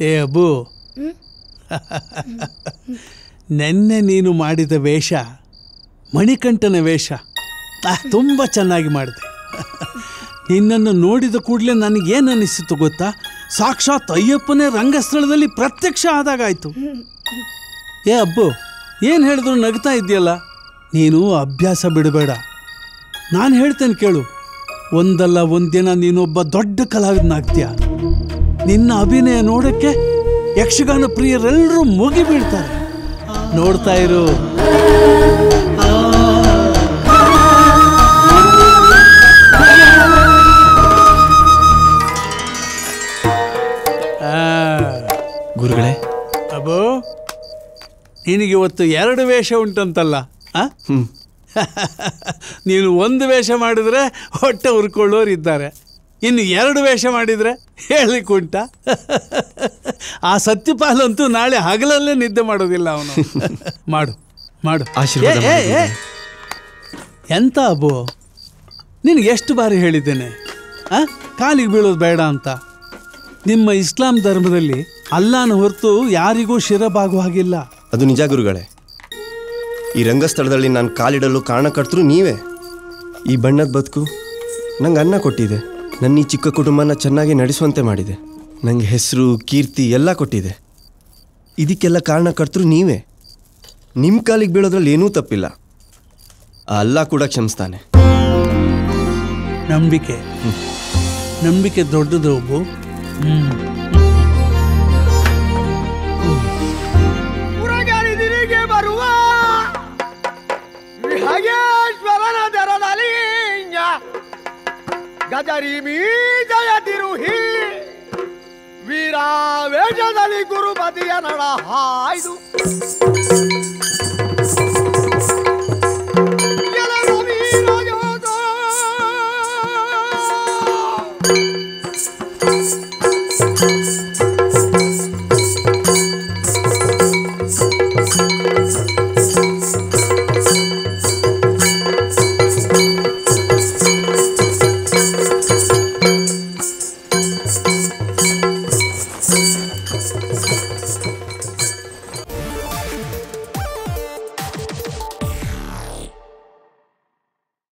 ಏ ಅಬ್ಬು ನೆನ್ನೆ ನೀನು ಮಾಡಿದ ವೇಷ ಮಣಿಕಂಠನ ವೇಷ ತುಂಬ ಚೆನ್ನಾಗಿ ಮಾಡಿದೆ. ನಿನ್ನನ್ನು ನೋಡಿದ ಕೂಡಲೇ ನನಗೇನು ಅನ್ನಿಸಿತು ಗೊತ್ತಾ? ಸಾಕ್ಷಾತ್ ಅಯ್ಯಪ್ಪನೇ ರಂಗಸ್ಥಳದಲ್ಲಿ ಪ್ರತ್ಯಕ್ಷ ಆದಾಗಾಯಿತು. ಏ ಅಬ್ಬು ಏನು ಹೇಳಿದ್ರು ನಗ್ತಾ ಇದೆಯಲ್ಲ ನೀನು ಅಭ್ಯಾಸ ಬಿಡಬೇಡ. ನಾನು ಹೇಳ್ತೇನೆ ಕೇಳು ಒಂದಲ್ಲ ಒಂದಿನ ನೀನೊಬ್ಬ ದೊಡ್ಡ ಕಲಾವಿದನಾಗ್ತೀಯ. ನಿನ್ನ ಅಭಿನಯ ನೋಡಕ್ಕೆ ಯಕ್ಷಗಾನ ಪ್ರಿಯರೆಲ್ಲರೂ ಮುಗಿ ಬೀಳ್ತಾರೆ. ನೋಡ್ತಾ ಇರು. ಗುರುಗಳೇ ಅಬೋ ನಿನಗೆ ಇವತ್ತು ಎರಡು ವೇಷ ಉಂಟಂತಲ್ಲ ನೀನು ಒಂದು ವೇಷ ಮಾಡಿದ್ರೆ ಹೊಟ್ಟೆ ಹುರ್ಕೊಳ್ಳೋರು ಇದ್ದಾರೆ ಇನ್ನು ಎರಡು ವೇಷ ಮಾಡಿದರೆ ಹೇಳಿ ಕುಂಟ. ಆ ಸತ್ಯಪಾಲಂತೂ ನಾಳೆ ಹಗಲಲ್ಲೇ ನಿದ್ದೆ ಮಾಡೋದಿಲ್ಲ ಅವನು. ಮಾಡು ಮಾಡು. ಎಂತ ಅಬ್ಬು ನಿನಗೆ ಎಷ್ಟು ಬಾರಿ ಹೇಳಿದ್ದೇನೆ? ಆ? ಕಾಲಿಗೆ ಬೀಳೋದು ಬೇಡ ಅಂತ. ನಿಮ್ಮ ಇಸ್ಲಾಂ ಧರ್ಮದಲ್ಲಿ ಅಲ್ಲಾನ ಹೊರತು ಯಾರಿಗೂ ಶಿರಬಾಗುವ ಹಾಗಿಲ್ಲ ಅದು ನಿಜ ಗುರುಗಳೇ. ಈ ರಂಗಸ್ಥಳದಲ್ಲಿ ನಾನು ಕಾಲಿಡಲು ಕಾರಣಕರ್ತರು ನೀವೇ. ಈ ಬಣ್ಣದ ಬದುಕು ನಂಗೆ ಅನ್ನ ಕೊಟ್ಟಿದೆ. ನನ್ನ ಈ ಚಿಕ್ಕ ಕುಟುಂಬನ ಚೆನ್ನಾಗಿ ನಡೆಸುವಂತೆ ಮಾಡಿದೆ. ನನಗೆ ಹೆಸರು, ಕೀರ್ತಿ ಎಲ್ಲ ಕೊಟ್ಟಿದೆ. ಇದಕ್ಕೆಲ್ಲ ಕಾರಣಕರ್ತರು ನೀವೇ. ನಿಮ್ಮ ಕಾಲಿಗೆ ಬೀಳೋದ್ರಲ್ಲಿ ಏನೂ ತಪ್ಪಿಲ್ಲ. ಅಲ್ಲ ಕೂಡ ಕ್ಷಮಿಸ್ತಾನೆ. ನಂಬಿಕೆ. ನಂಬಿಕೆ ದೊಡ್ಡದು A ಮೀಜಯ ದಿರುಹಿ ವೀರಾವೇಶದಲ್ಲಿ ಗುರು ಬದಿಯ ನಡ ಹಾಯ್ದು